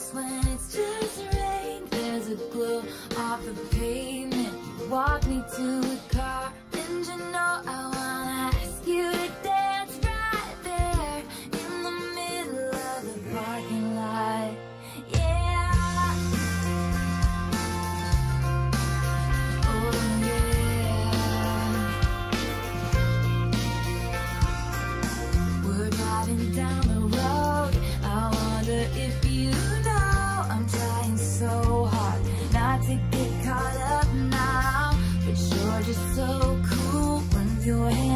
looks when it's just rain. There's a glow off the pavement. You walk me to your your